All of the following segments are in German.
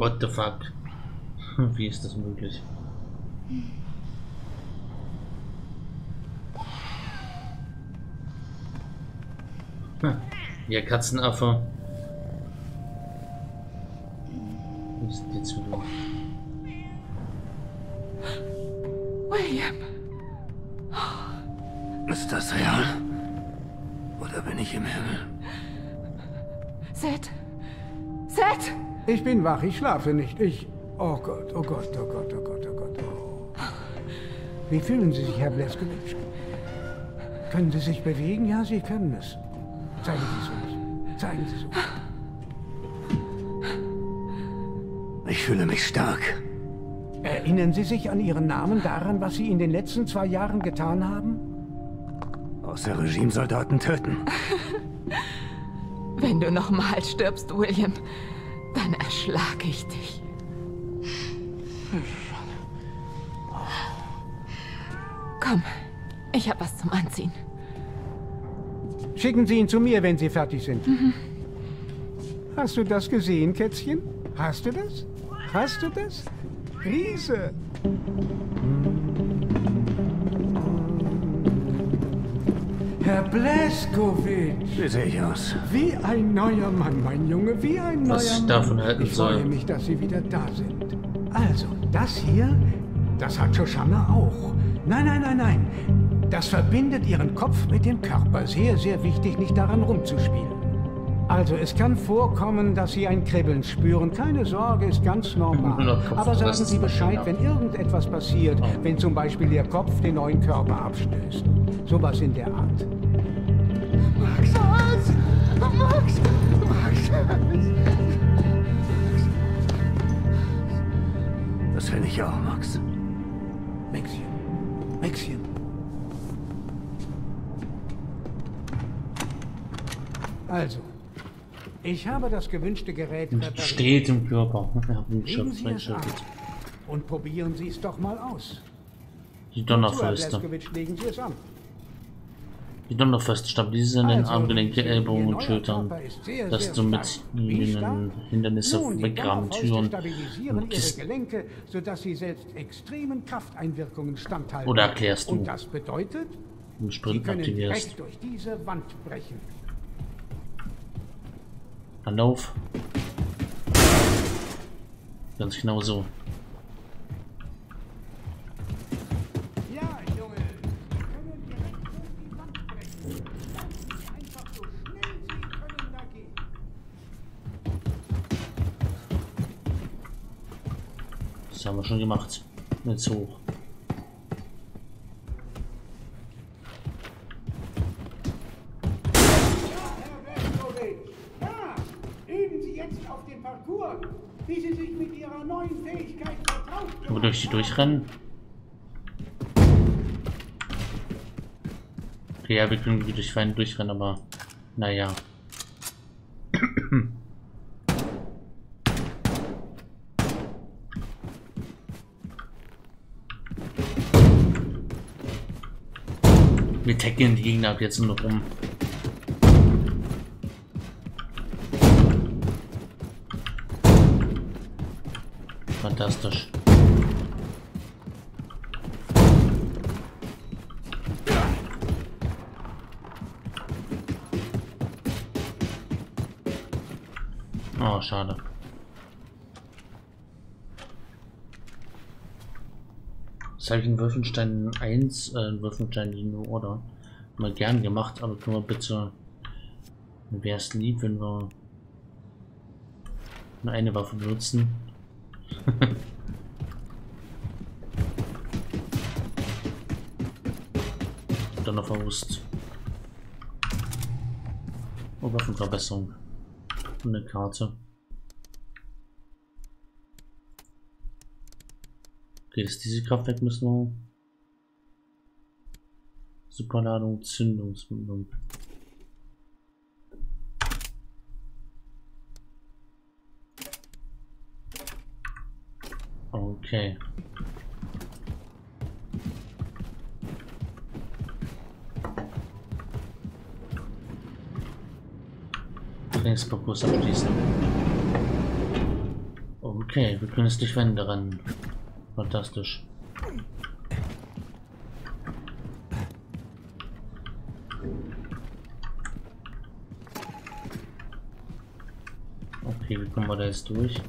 What the fuck? Wie ist das möglich? Hm. Ja, Katzenaffe. Wie ist jetzt wieder? William, Ist das real? Oder bin ich im Himmel? Seth. Seth! Ich bin wach, ich schlafe nicht. Ich. Oh Gott, oh Gott, oh Gott, oh Gott, oh Gott. Oh. Wie fühlen Sie sich, Herr Bleskowitsch? Können Sie sich bewegen? Ja, Sie können es. Zeigen Sie es uns. Zeigen Sie es uns. Ich fühle mich stark. Erinnern Sie sich an Ihren Namen, daran, was Sie in den letzten zwei Jahren getan haben? Außer Regimesoldaten töten. Wenn du nochmal stirbst, William, dann erschlage ich dich. Komm, ich habe was zum Anziehen. Schicken Sie ihn zu mir, wenn Sie fertig sind. Hast du das gesehen, Kätzchen? Hast du das? Hast du das? Riese! Herr Bleskowitsch! Wie sehe ich aus? Wie ein neuer Mann, mein Junge, wie ein neuer Was ich Mann. davon halten ich freue soll. mich, dass Sie wieder da sind. Also, das hier, das hat Shoshana auch. Nein, nein, nein, nein. Das verbindet Ihren Kopf mit dem Körper. Sehr, sehr wichtig, nicht daran rumzuspielen. Also, es kann vorkommen, dass Sie ein Kribbeln spüren. Keine Sorge, ist ganz normal. Aber sagen Sie Bescheid, wenn irgendetwas passiert, wenn zum Beispiel Ihr Kopf den neuen Körper abstößt. Sowas in der Art. Das finde ich auch, Max. Maxchen, Maxchen. Also, ich habe das gewünschte Gerät repariert. Steht im Körper. Legen Sie es ab und probieren Sie es doch mal aus. Die Donnerfäuste. Legen Sie es an. Die Donnerfäuste stabilisieren den Also, Armgelenke, Ellbogen und Schultern. Dass du mit ihnen Hindernisse Donnerfäuste Türen und Kisten. Gelenke, sodass sie selbst extremen Krafteinwirkungen standhalten. Oder erklärst du? Und das bedeutet, im Sprint aktivierst. durch diese Wand brechen. Anlauf. Ganz genau so. Das haben wir schon gemacht. Jetzt hoch. Ja, üben Sie jetzt auf dem Parcours, wie Sie sich mit Ihrer neuen Fähigkeit vertraut Können wir durch die durchrennen? Okay, ja, wir können durch Feinde durchrennen, aber naja. Wir tackeln die Gegner ab jetzt nur noch um. Fantastisch. Oh, schade. Das habe ich in Wolfenstein 1, äh, in Wolfenstein die New Order mal gern gemacht, aber können wir bitte, wäre es lieb, wenn wir nur eine Waffe benutzen. Dann noch verwusst. Oh, Waffenverbesserung. Und eine Karte. Okay, das diese Kraftwerk müssen wir. Superladung, Zündungsmittel. Okay. Trainingsparcours abschließen. Okay, wir können es nicht wenden daran. Fantastisch. Okay, wie kommen wir da jetzt durch?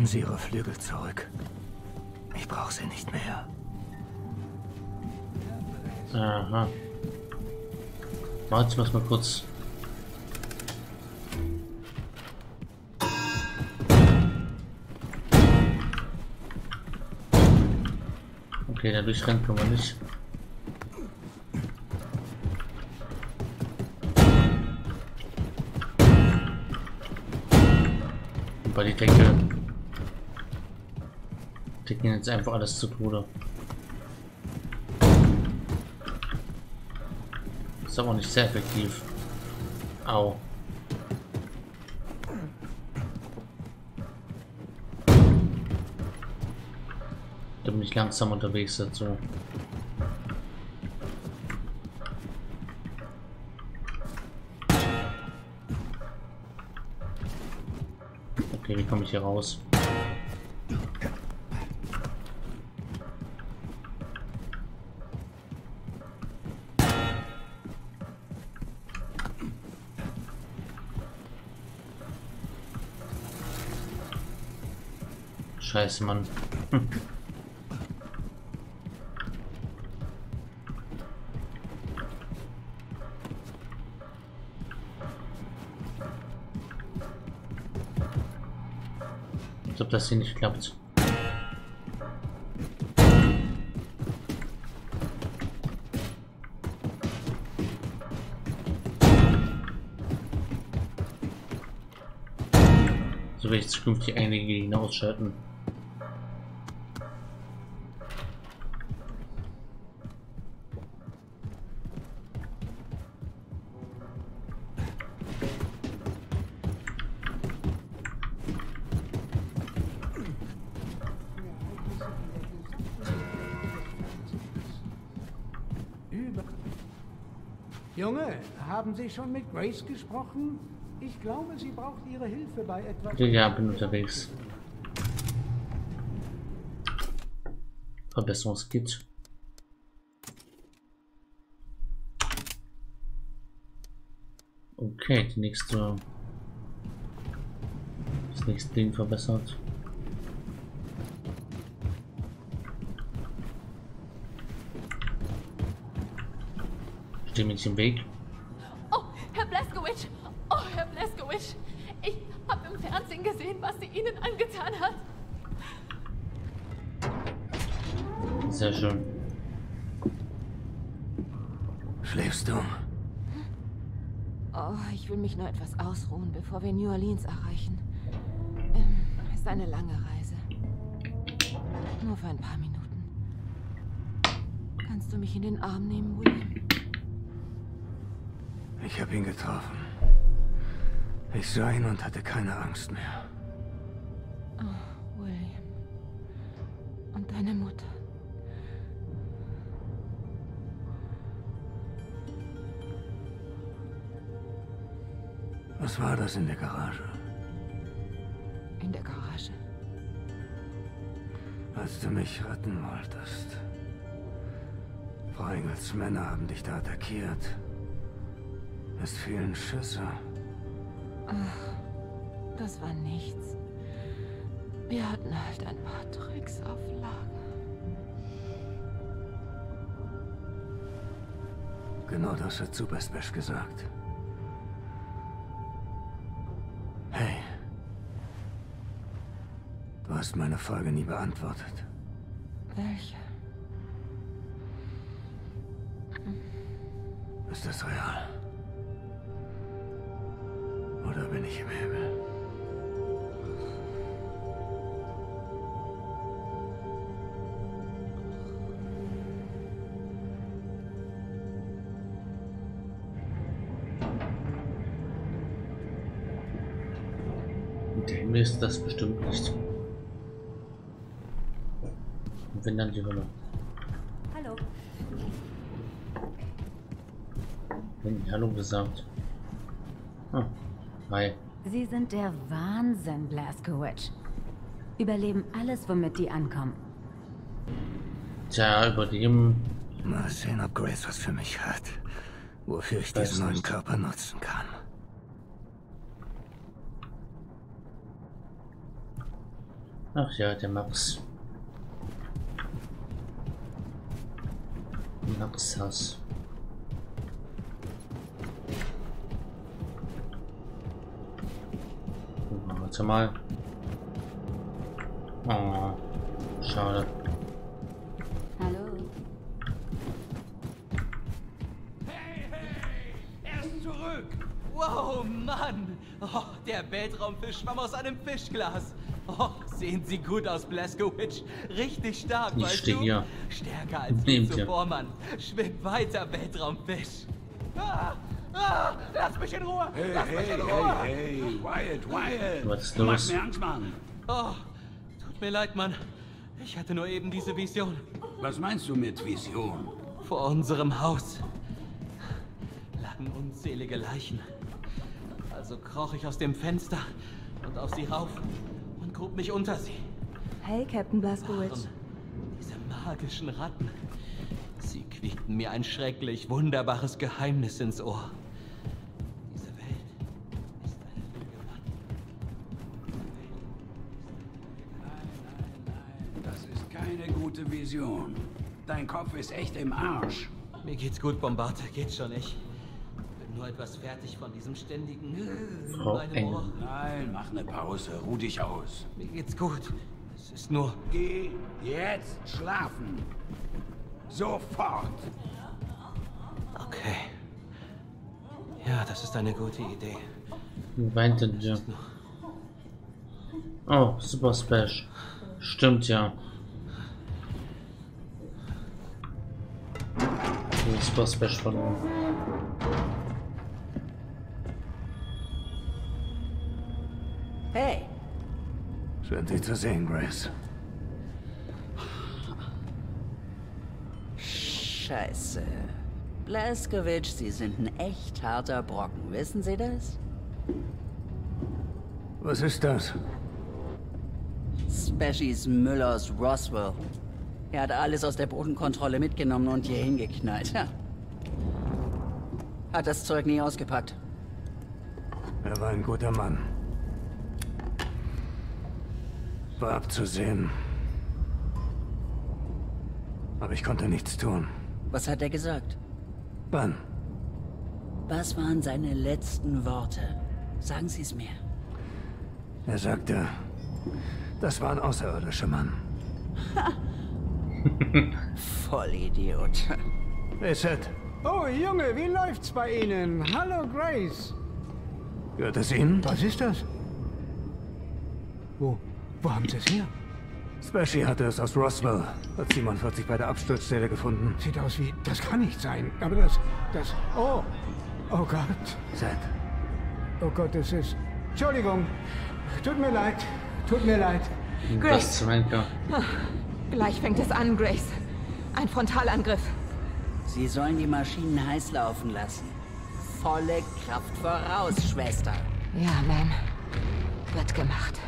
Nehmen Sie Ihre Flügel zurück. Ich brauche sie nicht mehr. Aha. Warte, muss mal kurz. Okay, dadurch rennt können wir nicht. Über die Decke. Decken jetzt einfach alles zu Tode. Ist aber nicht sehr effektiv. Au. Da bin ich langsam unterwegs dazu. Okay, wie komme ich hier raus? Scheiße, Mann. Ich glaube, das hier nicht klappt. So werde ich zukünftig einige hinausschalten. Über. Junge, haben Sie schon mit Grace gesprochen? Ich glaube, sie braucht Ihre Hilfe bei etwas. Ja, bin unterwegs. Verbesserungskit. Okay, die nächste. Das nächste Ding verbessert. Steh mir nicht im Weg. Oh, Herr Blaskowitz! Oh, Herr Blaskowitz! Ich habe im Fernsehen gesehen, was sie Ihnen angetan hat. Sehr schön. Schläfst du? Oh, ich will mich nur etwas ausruhen, bevor wir New Orleans erreichen. Ähm, ist eine lange Reise. Nur für ein paar Minuten. Kannst du mich in den Arm nehmen, William? Ich habe ihn getroffen. Ich sah ihn und hatte keine Angst mehr. Oh, William. Und deine Mutter. Was war das in der Garage? In der Garage. Als du mich retten wolltest. Frau Engels Männer haben dich da attackiert. Es fehlen Schüsse. Ach, das war nichts. Wir hatten halt ein paar Tricks auf Lager. Genau das hat Superspesh gesagt. Hey. Du hast meine Frage nie beantwortet. Welche? Ist das real? Ich im Himmel? Der Himmel ist das bestimmt nicht. Und wenn dann die Hölle. Hallo. Wenn die Hallo gesagt. Hi. Sie sind der Wahnsinn, Blaskowitz. Überleben alles, womit die ankommen. Tja, über dem Mal sehen, ob Grace was für mich hat. Wofür ich Weiß diesen neuen. Körper nutzen kann. Ach ja, der Max. Max Hass. Oh, Warte mal. Oh, schade. Hallo. Er ist zurück! Wow, Mann! Oh, der Weltraumfisch schwamm aus einem Fischglas. Oh, sehen Sie gut aus, Blaskowitz. Richtig stark, Ich weißt du? hier. Stärker als je Nehmt ihr. zuvor, Mann. Schwimm weiter, Weltraumfisch. Ah, ah, lass mich in Ruhe! Hey, lass mich hey, in Ruhe! hey, hey, Wyatt, Wyatt. Was ist Du los? machst mir Angst, Mann. Oh, tut mir leid, Mann. Ich hatte nur eben diese Vision. Was meinst du mit Vision? Vor unserem Haus lagen unzählige Leichen. Also kroch ich aus dem Fenster und auf sie rauf und grub mich unter sie. Hey, Captain Blaskowitz. Diese magischen Ratten, sie quiekten mir ein schrecklich wunderbares Geheimnis ins Ohr. Gute Vision. Dein Kopf ist echt im Arsch. Mir geht's gut, Bombarde, geht schon nicht. Bin nur etwas fertig von diesem ständigen in Frau Engel. Nein, mach eine Pause, ruh dich aus. Mir geht's gut. Es ist nur Geh jetzt schlafen. Sofort. Okay. Ja, das ist eine gute Idee. Wie weint denn der? Oh, Super Splash. Stimmt ja. Super Splash verloren. Hey, Schön, dich zu sehen, Grace. Scheiße. Blaskowitsch, Sie sind ein echt harter Brocken. Wissen Sie das? Was ist das? Species Müller aus Roswell. Er hat alles aus der Bodenkontrolle mitgenommen und hier hingeknallt. Ha. Hat das Zeug nie ausgepackt. Er war ein guter Mann. War abzusehen. Aber ich konnte nichts tun. Was hat er gesagt? Wann? Was waren seine letzten Worte? Sagen Sie es mir. Er sagte, das war ein außerirdischer Mann. Vollidiot. Reset, Oh, Junge, wie läuft's bei Ihnen? Hallo, Grace. gehört es Ihnen? Was ist das? Wo, wo haben Sie es her? Splashy hatte es aus Roswell, hat 47 bei der Absturzstelle gefunden. Sieht aus wie, das kann nicht sein. Aber das, das, oh, oh Gott. Seth, Oh Gott, das ist, Entschuldigung. Tut mir leid, tut mir leid. Henker? Gleich fängt es an, Grace. Ein Frontalangriff. Sie sollen die Maschinen heiß laufen lassen. Volle Kraft voraus, Schwester. Ja, Ma'am. Wird gemacht.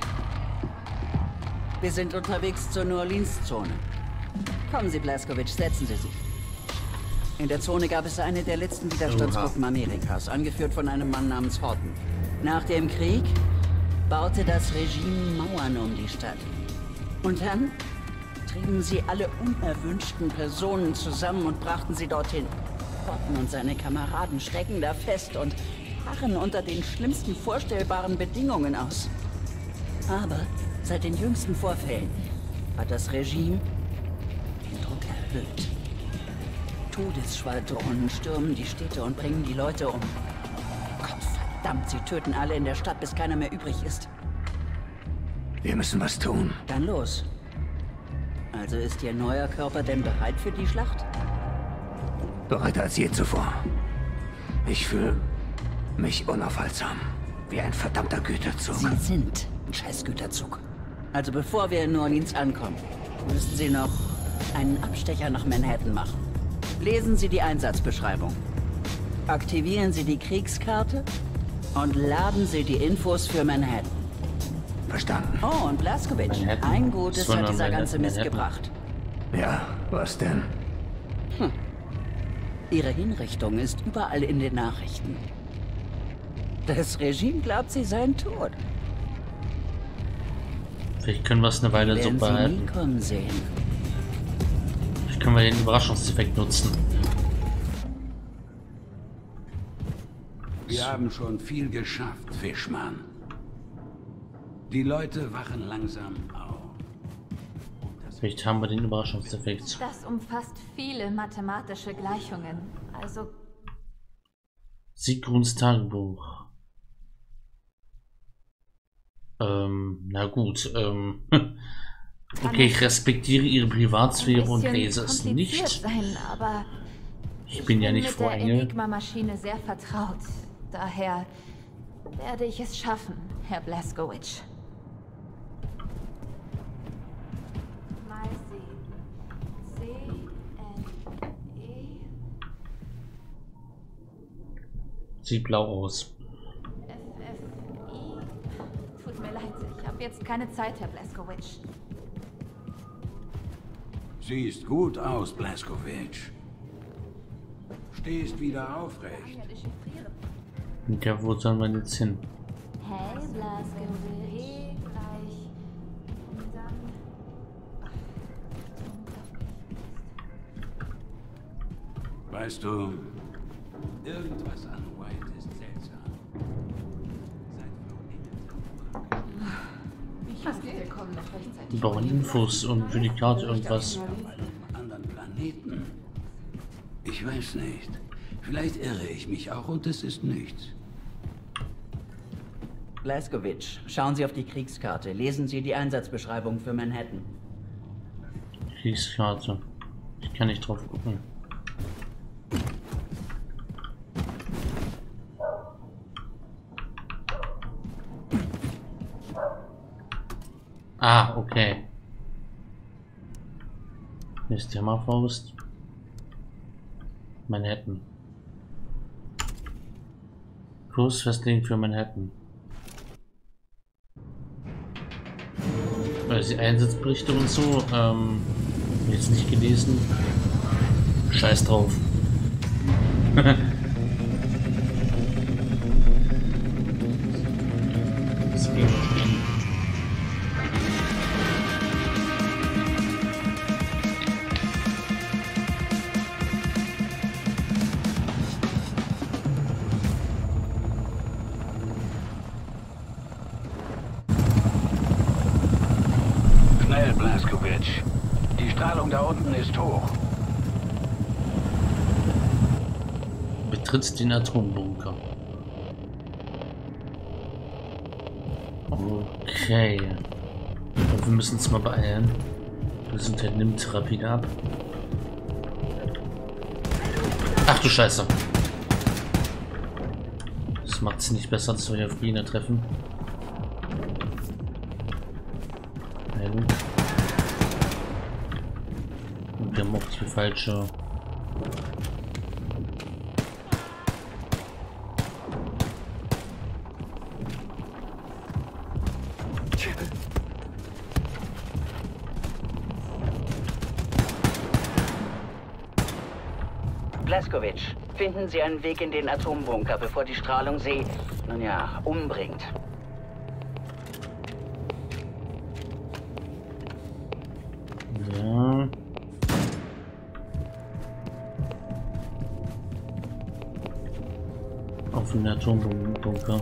Wir sind unterwegs zur New Orleans-Zone. Kommen Sie, Blaskowitsch, setzen Sie sich. In der Zone gab es eine der letzten Widerstandsgruppen Amerikas, angeführt von einem Mann namens Horton. Nach dem Krieg baute das Regime Mauern um die Stadt. Und dann trieben sie alle unerwünschten Personen zusammen und brachten sie dorthin. Horton und seine Kameraden stecken da fest und harren unter den schlimmsten vorstellbaren Bedingungen aus. Aber seit den jüngsten Vorfällen hat das Regime den Druck erhöht. Todesschwadronen stürmen die Städte und bringen die Leute um. Gott verdammt, sie töten alle in der Stadt, bis keiner mehr übrig ist. Wir müssen was tun. Dann los. Also ist Ihr neuer Körper denn bereit für die Schlacht? Bereiter als je zuvor. Ich fühle mich unaufhaltsam. Wie ein verdammter Güterzug. Sie sind ein Scheißgüterzug. Also bevor wir in New Orleans ankommen, müssen Sie noch einen Abstecher nach Manhattan machen. Lesen Sie die Einsatzbeschreibung. Aktivieren Sie die Kriegskarte und laden Sie die Infos für Manhattan. Verstanden. Oh, und Blaskowitsch, Manhattan. ein Gutes hat dieser ganze Mist gebracht. Ja, was denn? Ihre Hinrichtung ist überall in den Nachrichten. Das Regime glaubt, Sie seien tot. Vielleicht können wir es eine Weile so behalten. Vielleicht können wir den Überraschungseffekt nutzen. Wir haben schon viel geschafft, Fischmann. Die Leute wachen langsam auf. Vielleicht haben wir den Überraschungseffekt. Das umfasst viele mathematische Gleichungen. Also Sigruns Tagebuch. Ähm, na gut, ähm. Okay, ich respektiere ihre Privatsphäre und lese es nicht. sein, aber Ich bin ja nicht mit vor der Engel. Enigma-Maschine sehr vertraut. Daher werde ich es schaffen, Herr Blaskowitsch. Sieht blau aus. F, F, I. Tut mir leid, ich habe jetzt keine Zeit, Herr Blaskowitsch. Siehst gut aus, Blaskowitsch. Stehst wieder aufrecht. Und ja, wo sollen wir jetzt hin? Hey, Blaskowitsch. Gleich. Und dann. Weißt du, irgendwas an Seit Wir kommen noch rechtzeitig. Wir brauchen Infos und für die Karte irgendwas. Ich weiß nicht. Vielleicht irre ich mich auch und es ist nichts. Blaskowitsch, schauen Sie auf die Kriegskarte. Lesen Sie die Einsatzbeschreibung für Manhattan. Kriegskarte. Ich kann nicht drauf gucken. Ah, okay. Die Hammerfaust. Manhattan. Kurs festlegen für Manhattan. Also die Einsatzberichte und so, ähm, jetzt nicht gelesen. Scheiß drauf. Betritt den Atombunker. Okay. Und wir müssen uns mal beeilen. Gesundheit nimmt rapide ab. Ach du Scheiße. Das macht es nicht besser, dass wir hier auf Wiener treffen. Nein. Und wir haben auch die falsche Blaskowitsch, finden Sie einen Weg in den Atombunker, bevor die Strahlung Sie, nun ja, umbringt. Ja. Auf den Atombunker.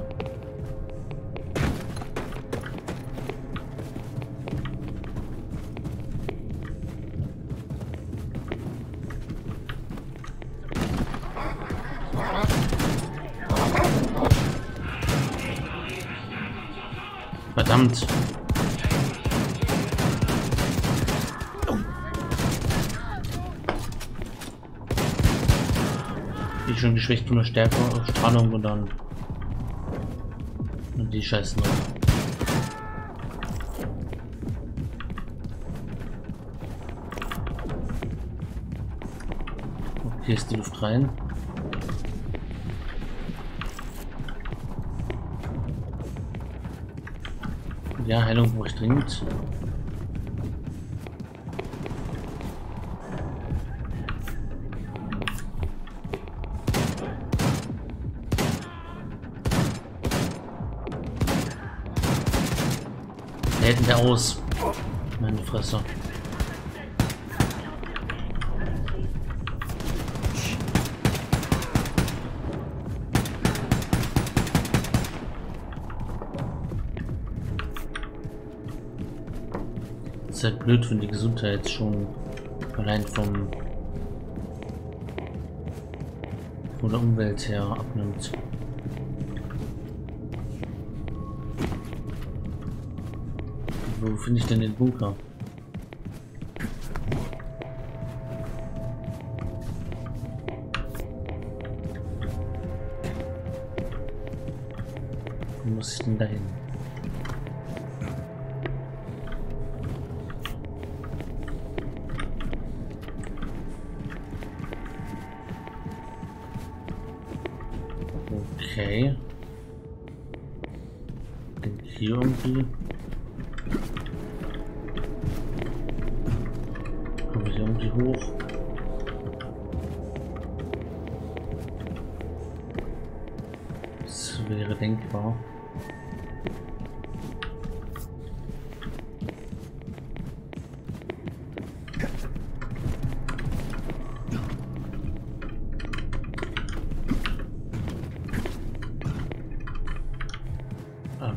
Verdammt. Die schon geschwächt von der Stärke und Strahlung und dann. Und die Scheiße noch. Okay, ist die Luft rein. Ja, Heilung brauche ich dringend. Wer hält denn der aus? Meine Fresse. Ist halt blöd, wenn die Gesundheit schon allein vom von der Umwelt her abnimmt. Wo finde ich denn den Bunker? Wo muss ich denn dahin?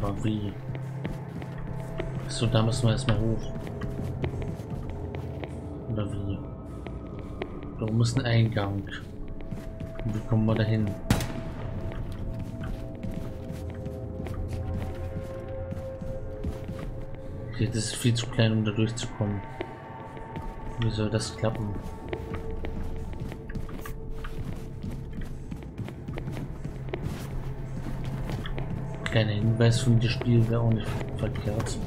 Aber wie? So, da müssen wir erstmal hoch. Oder wie? Da oben ist ein Eingang. Wie kommen wir dahin? Okay, das ist viel zu klein, um da durchzukommen. Wie soll das klappen? Kleiner Hinweis von dem Spiel wäre auch nicht verkehrt.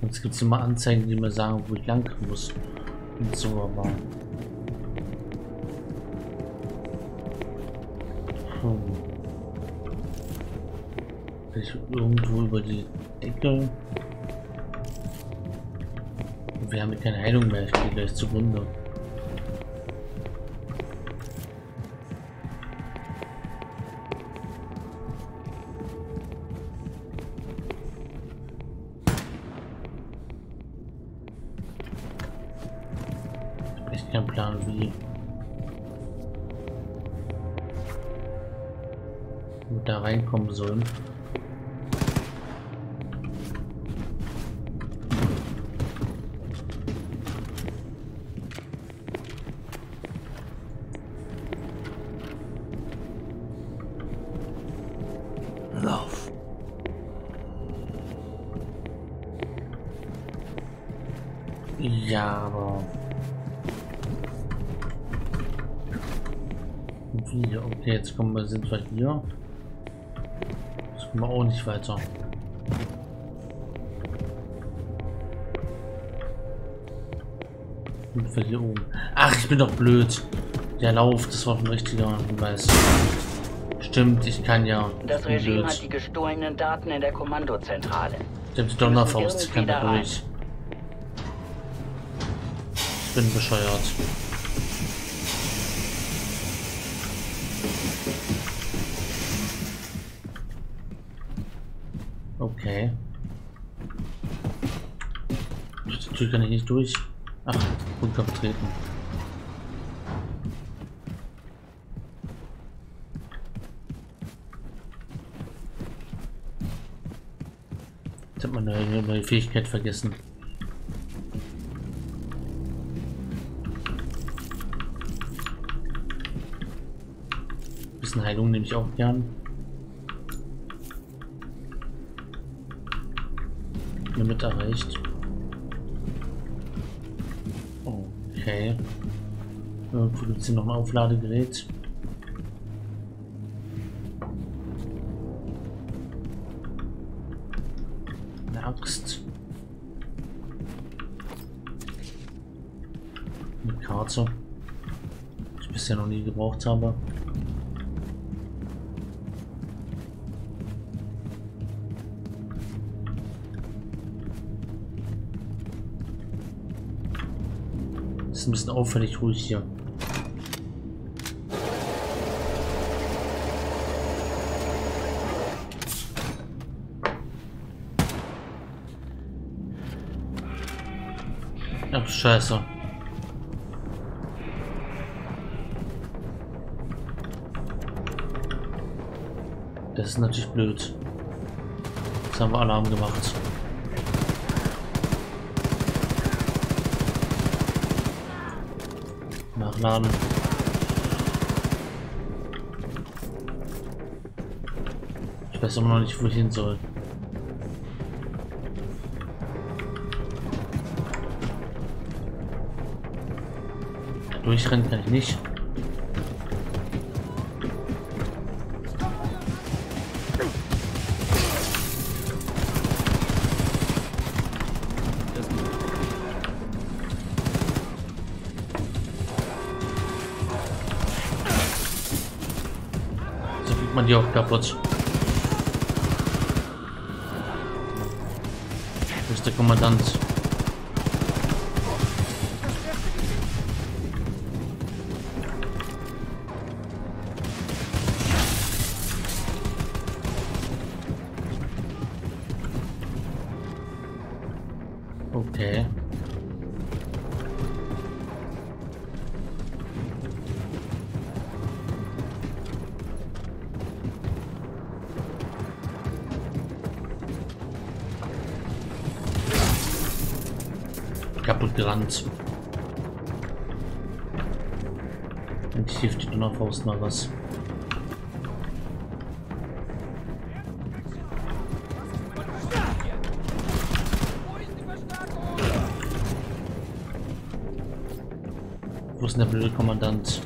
Sonst gibt es immer Anzeigen, die mir sagen, wo ich lang muss. Und so, aber. Hm. Vielleicht irgendwo über die Decke. Wir haben keine Heilung mehr, ich gehe gleich zugrunde. Ich keinen Plan wie. Da reinkommen sollen. Wie? Okay, jetzt kommen wir, sind wir hier. Jetzt kommen wir auch nicht weiter. Sind wir hier oben? Ach, ich bin doch blöd. Der Lauf, das war ein richtiger Hinweis. Stimmt, ich kann ja. Das Regime blöd. hat die gestohlenen Daten in der Kommandozentrale. Stimmt, Donnerfaust, ich kann da durch. Ich bin bescheuert. Tür kann ich nicht durch. Ach, Rückkampf treten. Jetzt hat man eine neue Fähigkeit vergessen. Ein bisschen Heilung nehme ich auch gern. Limit erreicht. Okay. Es hier noch ein Aufladegerät. Eine Axt. Eine Karte. Die ich bisher noch nie gebraucht habe. Ist ein bisschen auffällig ruhig hier. Ach, scheiße. Das ist natürlich blöd. Jetzt haben wir Alarm gemacht. Nachladen. Ich weiß immer noch nicht, wo ich hin soll. Durchrennen kann ich nicht. Die auch kaputt. Das ist der Kommandant. Gerannt. Und ich hilft die Donnerfaust mal was. Wo ist denn der blöde Kommandant?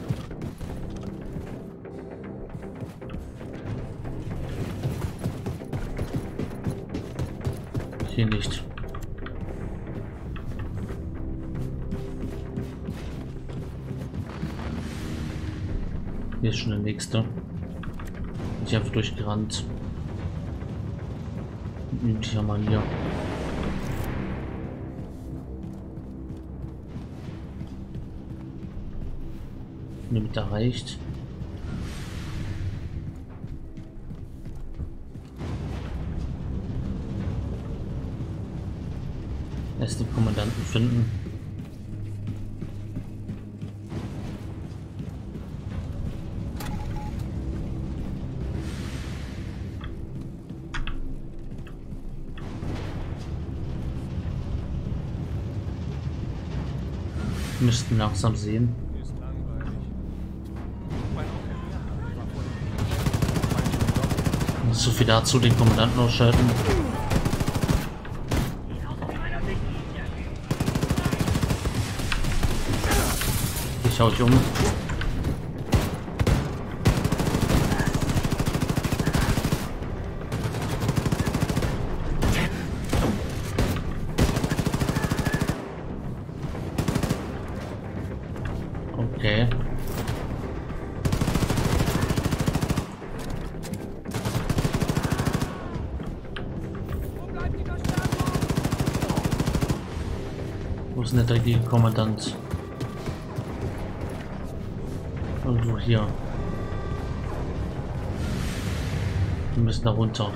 Hier ist schon der nächste. Ich einfach durchgerannt. Üblicher Manier. Limit erreicht. Erst den Kommandanten finden. Müssten langsam sehen. So viel dazu, den Kommandanten ausschalten. Ich hau dich um. Dreckige Kommandant? Irgendwo hier. Wir müssen da runter.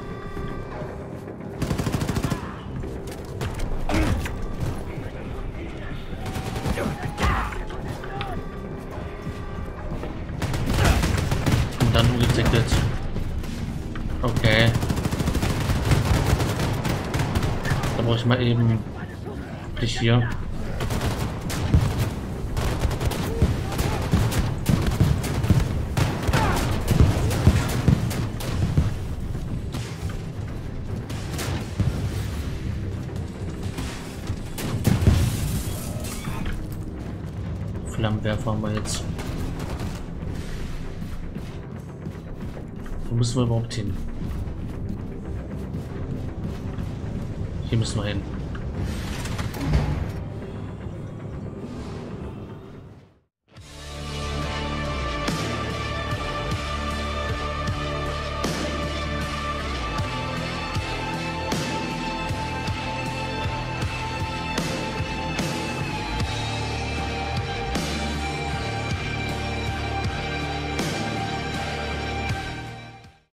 dann umgezickt. Okay. Da brauche ich mal eben dich hier. Flammenwerfer haben wir jetzt. Wo müssen wir überhaupt hin? Hier müssen wir hin.